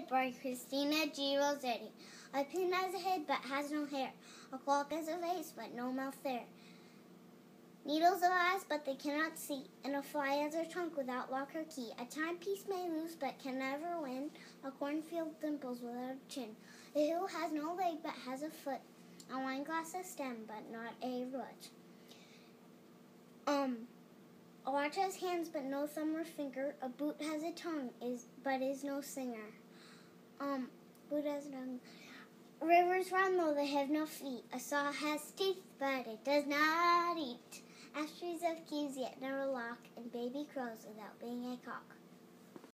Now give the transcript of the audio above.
Head by Christina G. Rossetti. A pin has a head but has no hair. A clock has a face but no mouth there. Needles have eyes but they cannot see. And a fly has a trunk without lock or key. A timepiece may lose but can never win. A cornfield dimples without a chin. A hill has no leg but has a foot. A wine glass a stem but not a root. Um. A watch has hands but no thumb or finger. A boot has a tongue is but is no singer. Um. Rivers run though they have no feet. A saw has teeth but it does not eat. Ash trees have keys yet never lock, and baby crows without being a cock.